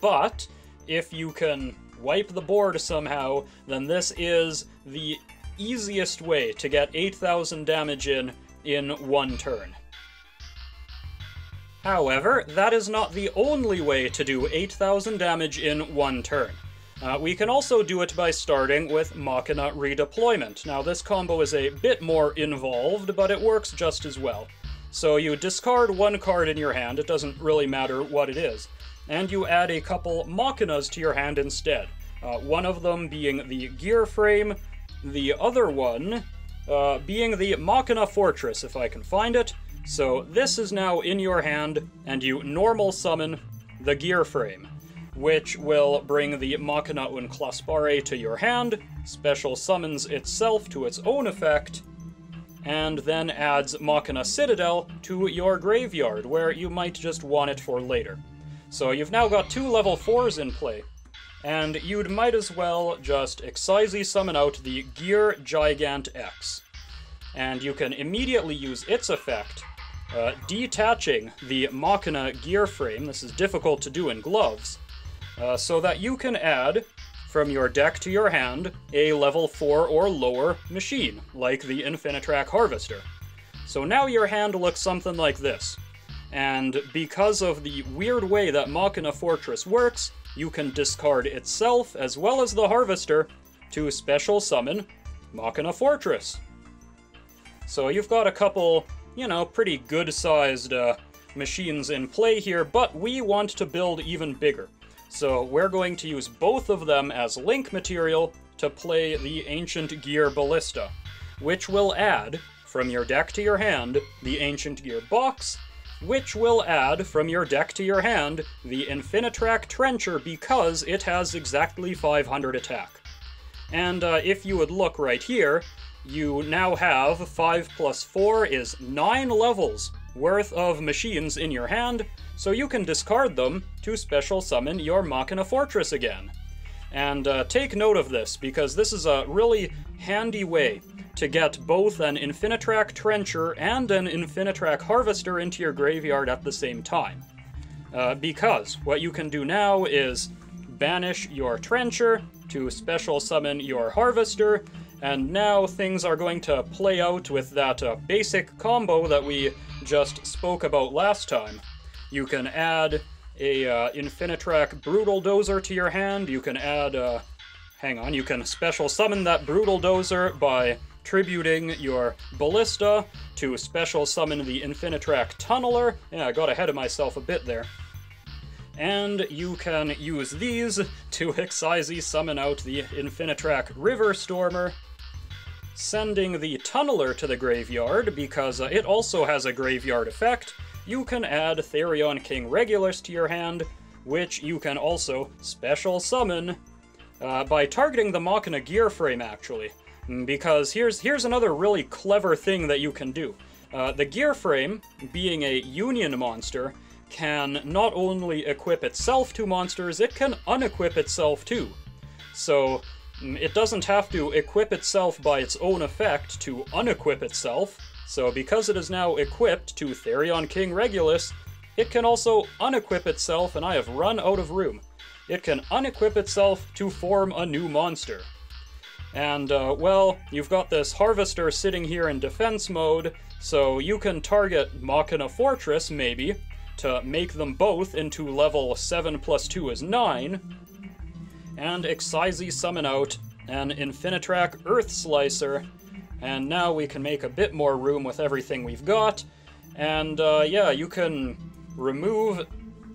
Speaker 1: But, if you can wipe the board somehow, then this is the easiest way to get 8,000 damage in in one turn. However, that is not the only way to do 8,000 damage in one turn. Uh, we can also do it by starting with Machina Redeployment. Now, this combo is a bit more involved, but it works just as well. So you discard one card in your hand, it doesn't really matter what it is, and you add a couple Machinas to your hand instead. Uh, one of them being the Gear Frame, the other one uh, being the Machina Fortress, if I can find it. So this is now in your hand, and you normal summon the Gear Frame which will bring the Machina Unclaspare to your hand, special summons itself to its own effect, and then adds Machina Citadel to your graveyard, where you might just want it for later. So you've now got two level 4s in play, and you'd might as well just Xyz summon out the Gear Gigant X. And you can immediately use its effect, uh, detaching the Machina gear frame, this is difficult to do in gloves, uh, so that you can add from your deck to your hand a level 4 or lower machine, like the Infinitrack Harvester. So now your hand looks something like this. And because of the weird way that Machina Fortress works, you can discard itself as well as the Harvester to special summon Machina Fortress. So you've got a couple, you know, pretty good sized uh, machines in play here, but we want to build even bigger. So we're going to use both of them as link material to play the Ancient Gear Ballista, which will add, from your deck to your hand, the Ancient Gear box, which will add from your deck to your hand the Infinitrack Trencher because it has exactly 500 attack. And uh, if you would look right here, you now have 5 plus 4 is 9 levels worth of machines in your hand, so you can discard them to special summon your Machina Fortress again. And uh, take note of this, because this is a really handy way to get both an Infinitrack Trencher and an Infinitrack Harvester into your graveyard at the same time. Uh, because what you can do now is banish your Trencher to special summon your Harvester, and now things are going to play out with that uh, basic combo that we just spoke about last time. You can add a uh, Infinitrack Brutal Dozer to your hand, you can add, uh, hang on, you can special summon that Brutal Dozer by tributing your Ballista to special summon the Infinitrack Tunneler. Yeah, I got ahead of myself a bit there. And you can use these to Xyz summon out the Infinitrack River Stormer, sending the Tunneler to the graveyard because uh, it also has a graveyard effect. You can add Therion King Regulus to your hand, which you can also special summon uh, by targeting the Machina gear frame, actually. Because here's, here's another really clever thing that you can do. Uh, the gear frame, being a union monster, can not only equip itself to monsters, it can unequip itself too. So mm, it doesn't have to equip itself by its own effect to unequip itself, so because it is now equipped to Therion King Regulus, it can also unequip itself, and I have run out of room. It can unequip itself to form a new monster. And, uh, well, you've got this Harvester sitting here in defense mode, so you can target Machina Fortress, maybe, to make them both into level 7 plus 2 is 9, and Xyz summon out an Infinitrack Earth Slicer, and now we can make a bit more room with everything we've got, and uh, yeah, you can remove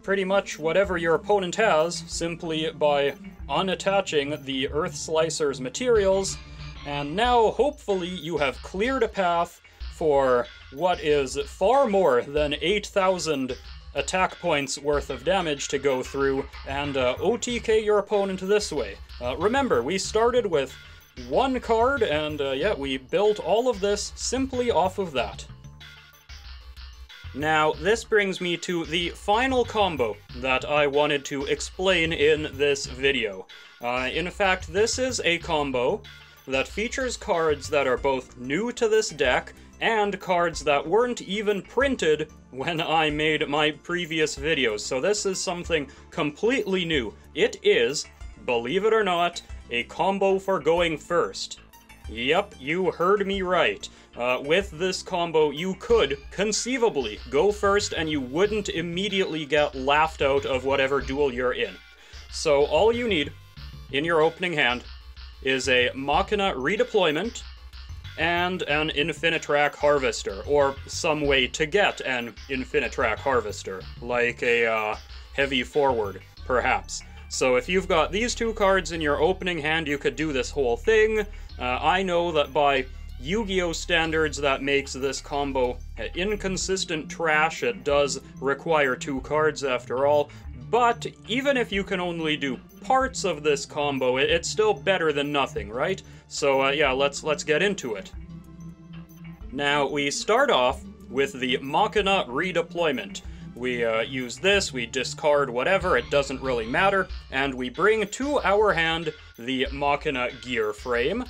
Speaker 1: pretty much whatever your opponent has simply by unattaching the Earth Slicer's materials, and now hopefully you have cleared a path for what is far more than 8,000 attack points worth of damage to go through and uh, OTK your opponent this way. Uh, remember, we started with one card, and uh, yeah, we built all of this simply off of that. Now, this brings me to the final combo that I wanted to explain in this video. Uh, in fact, this is a combo that features cards that are both new to this deck and cards that weren't even printed when I made my previous videos. So this is something completely new. It is, believe it or not, a combo for going first. Yep, you heard me right. Uh, with this combo, you could, conceivably, go first and you wouldn't immediately get laughed out of whatever duel you're in. So all you need, in your opening hand, is a Machina redeployment, and an Infinitrack Harvester, or some way to get an Infinitrack Harvester, like a uh, heavy forward, perhaps. So if you've got these two cards in your opening hand, you could do this whole thing. Uh, I know that by Yu-Gi-Oh standards that makes this combo inconsistent trash. It does require two cards after all, but even if you can only do parts of this combo, it's still better than nothing, right? So uh, yeah, let's let's get into it. Now we start off with the Machina redeployment. We uh, use this, we discard whatever, it doesn't really matter, and we bring to our hand the Machina gear frame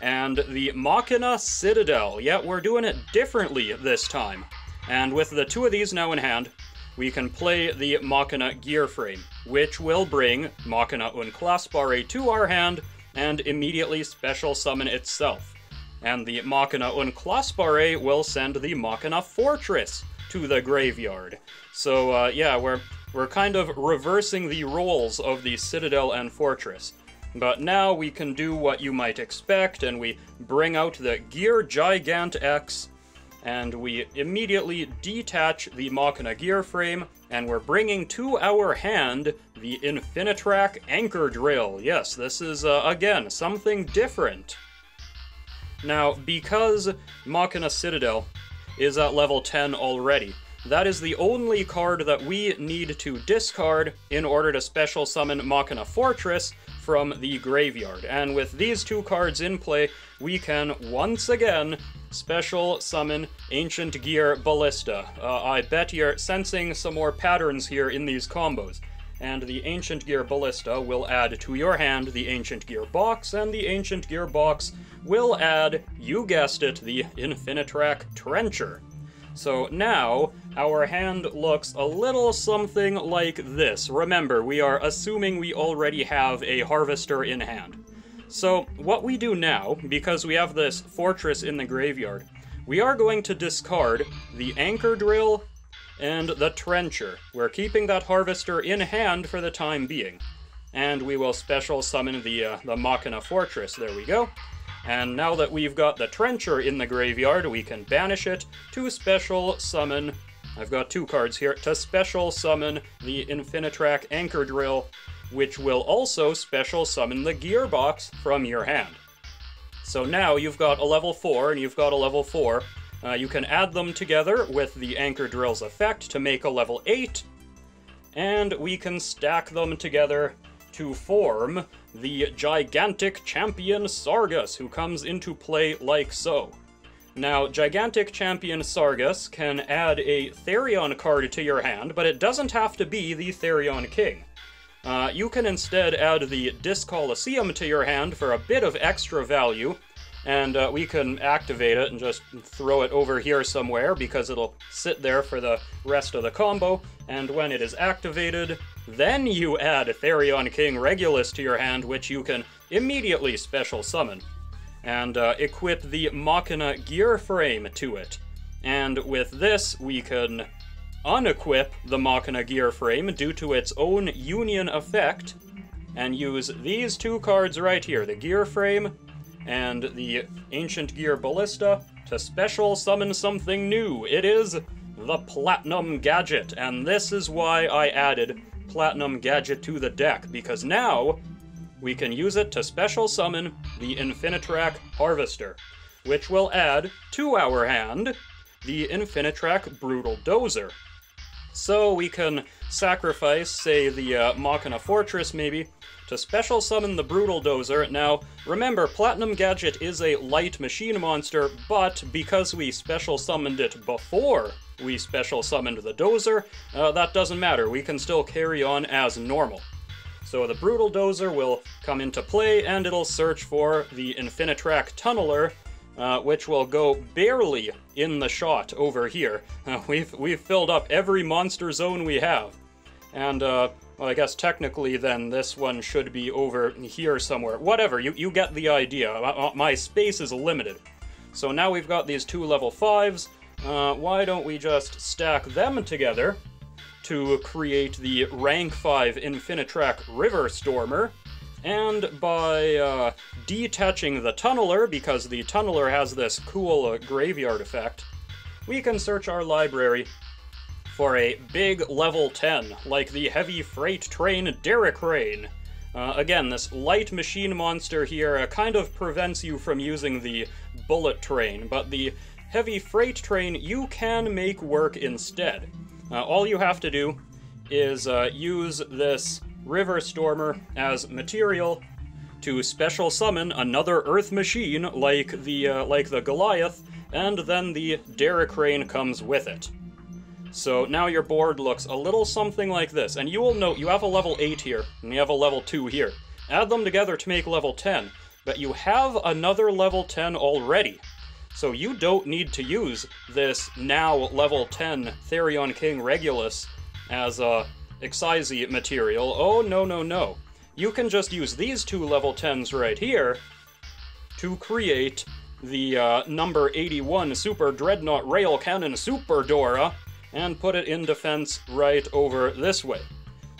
Speaker 1: and the Machina Citadel. yet we're doing it differently this time. And with the two of these now in hand, we can play the Machina gear frame, which will bring Machina Unclaspare to our hand and immediately special summon itself. And the Machina Unclaspare will send the Machina Fortress to the graveyard. So uh, yeah, we're we're kind of reversing the roles of the Citadel and Fortress. But now we can do what you might expect, and we bring out the Gear Gigant X, and we immediately detach the Machina gear frame, and we're bringing to our hand the Infinitrack Anchor Drill. Yes, this is, uh, again, something different. Now, because Machina Citadel is at level 10 already, that is the only card that we need to discard in order to special summon Machina Fortress from the graveyard. And with these two cards in play, we can once again special summon Ancient Gear Ballista. Uh, I bet you're sensing some more patterns here in these combos. And the Ancient Gear Ballista will add to your hand the Ancient Gear Box, and the Ancient Gear Box will add, you guessed it, the Infinitrack Trencher. So now, our hand looks a little something like this. Remember, we are assuming we already have a Harvester in hand. So, what we do now, because we have this fortress in the graveyard, we are going to discard the Anchor Drill and the Trencher. We're keeping that Harvester in hand for the time being. And we will special summon the, uh, the Machina Fortress. There we go. And now that we've got the Trencher in the graveyard, we can banish it to special summon. I've got two cards here to special summon the Infinitrack Anchor Drill, which will also special summon the Gearbox from your hand. So now you've got a level 4 and you've got a level 4. Uh, you can add them together with the Anchor Drill's effect to make a level 8, and we can stack them together to form the gigantic champion Sargas, who comes into play like so. Now, Gigantic Champion Sargas can add a Therion card to your hand, but it doesn't have to be the Therion King. Uh, you can instead add the Discolosseum to your hand for a bit of extra value, and uh, we can activate it and just throw it over here somewhere because it'll sit there for the rest of the combo, and when it is activated, then you add Therion King Regulus to your hand, which you can immediately special summon, and uh, equip the Machina Gear Frame to it. And with this, we can unequip the Machina Gear Frame due to its own Union effect, and use these two cards right here, the Gear Frame and the Ancient Gear Ballista, to special summon something new. It is the Platinum Gadget, and this is why I added Platinum Gadget to the deck, because now we can use it to special summon the Infinitrack Harvester, which will add to our hand the Infinitrack Brutal Dozer. So we can sacrifice, say, the uh, Machina Fortress, maybe, to special summon the Brutal Dozer. Now, remember, Platinum Gadget is a light machine monster, but because we special summoned it before we special summoned the Dozer, uh, that doesn't matter. We can still carry on as normal. So the Brutal Dozer will come into play, and it'll search for the Infinitrack Tunneler, uh, which will go barely in the shot over here. Uh, we've, we've filled up every monster zone we have. And, uh, well, I guess technically then this one should be over here somewhere. Whatever, you, you get the idea. My, my space is limited. So now we've got these two level 5s. Uh, why don't we just stack them together to create the rank 5 Infinitrack River Stormer? And by uh, detaching the Tunneler, because the Tunneler has this cool uh, graveyard effect, we can search our library for a big level 10, like the heavy freight train Derricrane. Uh, again, this light machine monster here uh, kind of prevents you from using the bullet train, but the heavy freight train you can make work instead. Uh, all you have to do is uh, use this River Stormer as material to special summon another Earth machine like the uh, like the Goliath, and then the Derricrane comes with it. So now your board looks a little something like this, and you will note you have a level 8 here, and you have a level 2 here. Add them together to make level 10, but you have another level 10 already. So you don't need to use this now level 10 Therion King Regulus as a Xyz material. Oh, no, no, no. You can just use these two level 10s right here to create the uh, number 81 Super Dreadnought Rail Cannon Super Dora and put it in defense right over this way.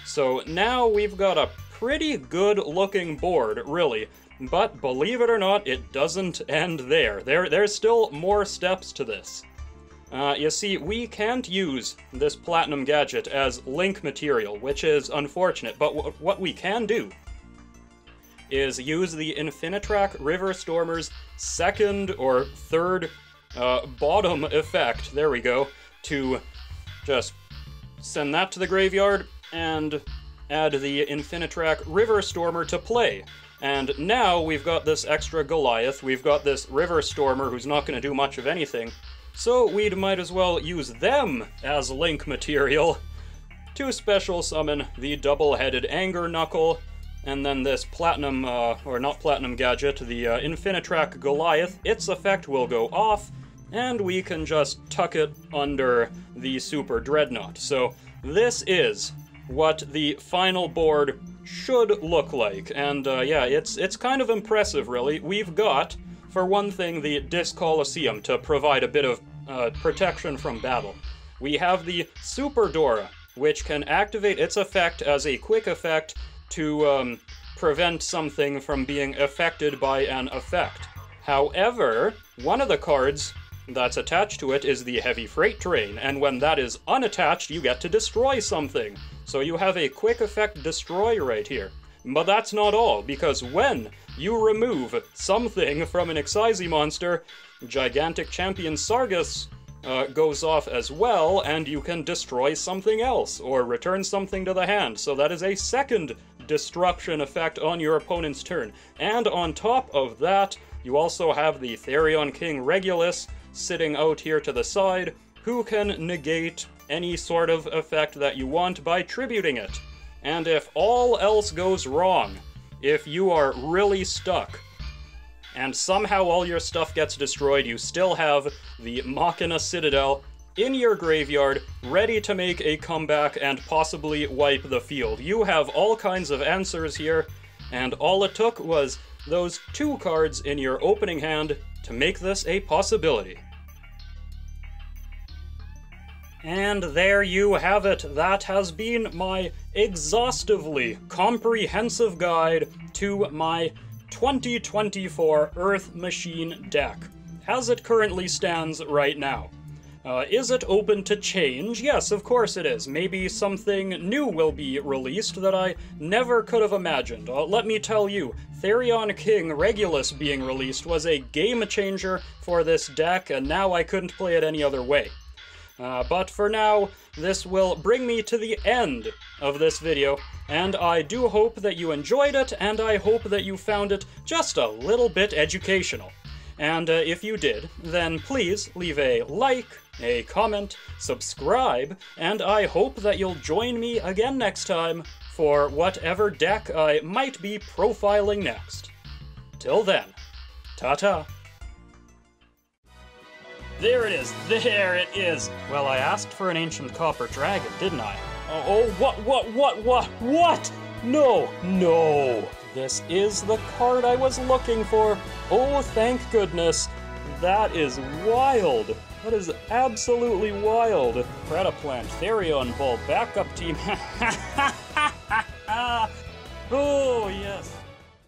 Speaker 1: So now we've got a pretty good looking board, really. But believe it or not, it doesn't end there. There, There's still more steps to this. Uh, you see, we can't use this Platinum Gadget as link material, which is unfortunate, but what we can do is use the Infinitrack River Stormer's second or third uh, bottom effect, there we go, to just send that to the graveyard and add the Infinitrack River Stormer to play. And now we've got this extra Goliath, we've got this River Stormer who's not going to do much of anything, so we might as well use them as link material. To special summon the double-headed Anger Knuckle, and then this Platinum, uh, or not Platinum Gadget, the uh, Infinitrack Goliath, its effect will go off, and we can just tuck it under the Super Dreadnought. So this is what the final board should look like. And uh, yeah, it's it's kind of impressive, really. We've got, for one thing, the Discolosseum to provide a bit of uh, protection from battle. We have the Super Dora, which can activate its effect as a quick effect to um, prevent something from being affected by an effect. However, one of the cards that's attached to it is the heavy freight train, and when that is unattached, you get to destroy something. So you have a quick effect destroy right here. But that's not all, because when you remove something from an Xyz monster, Gigantic Champion Sargas uh, goes off as well, and you can destroy something else, or return something to the hand. So that is a second destruction effect on your opponent's turn. And on top of that, you also have the Therion King Regulus, sitting out here to the side, who can negate any sort of effect that you want by tributing it. And if all else goes wrong, if you are really stuck, and somehow all your stuff gets destroyed, you still have the Machina Citadel in your graveyard, ready to make a comeback and possibly wipe the field. You have all kinds of answers here, and all it took was those two cards in your opening hand to make this a possibility. And there you have it. That has been my exhaustively comprehensive guide to my 2024 Earth Machine deck, as it currently stands right now. Uh, is it open to change? Yes, of course it is. Maybe something new will be released that I never could have imagined. Uh, let me tell you, Therion King Regulus being released was a game changer for this deck, and now I couldn't play it any other way. Uh, but for now, this will bring me to the end of this video, and I do hope that you enjoyed it, and I hope that you found it just a little bit educational. And uh, if you did, then please leave a like, a comment, subscribe, and I hope that you'll join me again next time for whatever deck I might be profiling next. Till then, ta-ta. There it is, there it is! Well, I asked for an ancient copper dragon, didn't I? Oh, oh what, what, what, what, what? No, no! This is the card I was looking for! Oh, thank goodness! That is wild! That is absolutely wild! Predaplant, Therion Bull, backup team. ha ha ha ha ha! oh, yes.